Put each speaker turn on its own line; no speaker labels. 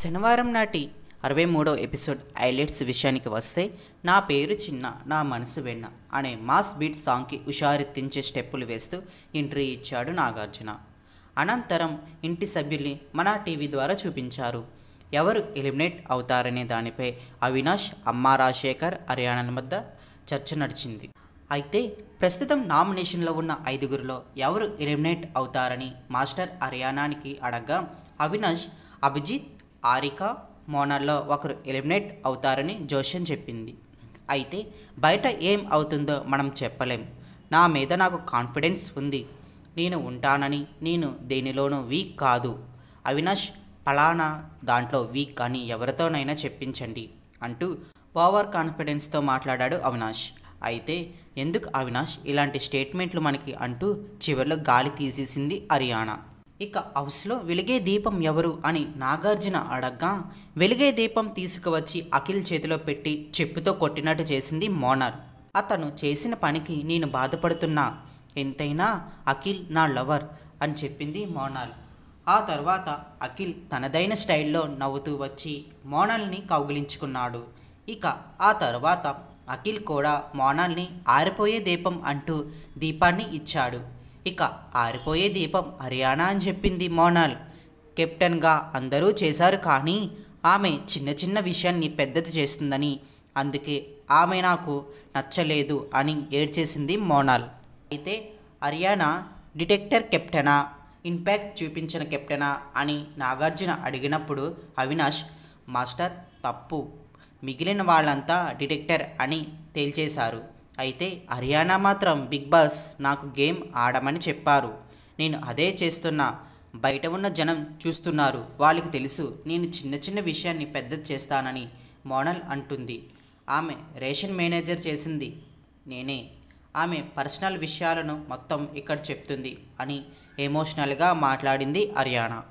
శనివారం నాటి అరవై మూడో ఎపిసోడ్ హైలైట్స్ విషయానికి వస్తే నా పేరు చిన్న నా మనసు వెన్న అనే మాస్ బీట్ సాంగ్కి హుషారెత్తించే స్టెప్పులు వేస్తూ ఎంట్రీ ఇచ్చాడు నాగార్జున. అనంతరం ఇంటి సభ్యుల్ని మన టీవీ ద్వారా చూపించారు. ఎవరు ఎలిమినేట్ అవుతారనే దానిపై అవినాష్ అమ్మా రాజశేఖర్ హర్యానాల మధ్య చర్చ నడిచింది. అయితే ప్రస్తుతం నామినేషన్లో ఉన్న ఐదుగురిలో ఎవరు ఎలిమినేట్ అవుతారని మాస్టర్ హర్యానానికి అడగ్గా అవినాష్ అభిజిత్ ఆరిక మోనాల్లో ఒకరు ఎలిమినేట్ అవుతారని జోషన్ చెప్పింది. అయితే బయట ఏం అవుతుందో మనం చెప్పలేం. నా మీద నాకు కాన్ఫిడెన్స్ ఉంది. నేను ఉంటానని నేను దేనిలోనూ వీక్ కాదు. అవినాష్ పలానా దాంట్లో వీక్ అని ఎవరితోనైనా చెప్పించండి అంటూ ఓవర్ కాన్ఫిడెన్స్తో మాట్లాడాడు అవినాష్. అయితే ఎందుకు అవినాష్ ఇలాంటి స్టేట్మెంట్లు మనకి అంటూ చివరిలో గాలి తీసేసింది హర్యానా? ఇక హౌస్లో వెలిగే దీపం ఎవరు అని నాగార్జున అడగ్గా వెలిగే దీపం తీసుకువచ్చి అఖిల్ చేతిలో పెట్టి చెప్పుతో కొట్టినట్టు చేసింది మోనార్. అతను చేసిన పనికి నేను బాధపడుతున్నా. ఎంతైనా అఖిల్ నా లవర్ అని చెప్పింది మోనాల్ ఆ తర్వాత అఖిల్ తనదైన స్టైల్లో నవ్వుతూ వచ్చి మోనాల్ని కౌగిలించుకున్నాడు. ఇక ఆ తర్వాత అఖిల్ కూడా మోనాల్ని ఆరిపోయే దీపం అంటూ దీపాన్ని ఇచ్చాడు. ఇక ఆరిపోయే దీపం హర్యానా అని చెప్పింది మోనాల్. కెప్టెన్గా అందరూ చేశారు కానీ ఆమె చిన్న చిన్న విషయాన్ని పెద్దది చేస్తుందని. అందుకే ఆమె నాకు నచ్చలేదు అని ఏడ్చేసింది మోనాల్. అయితే హర్యానా డిటెక్టర్ కెప్టెనా? ఇంపాక్ట్ చూపించిన కెప్టెనా? అని నాగార్జున అడిగినప్పుడు అవినాష్ మాస్టర్ తప్పు. మిగిలిన వాళ్ళంతా డిటెక్టర్ అని తేల్చేశారు. అయితే హర్యానా మాత్రం బిగ్ బాస్ నాకు గేమ్ ఆడమని చెప్పారు. నేను అదే చేస్తున్నా. బయట ఉన్న జనం చూస్తున్నారు. వాళ్ళకి తెలుసు నేను చిన్న చిన్న విషయాన్ని పెద్దది చేస్తానని మోనల్ అంటుంది. ఆమె రేషన్ మేనేజర్ చేసింది. నేనే. ఆమె పర్సనల్ విషయాలను మొత్తం ఇక్కడ చెప్తుంది అని ఎమోషనల్గా మాట్లాడింది హర్యానా.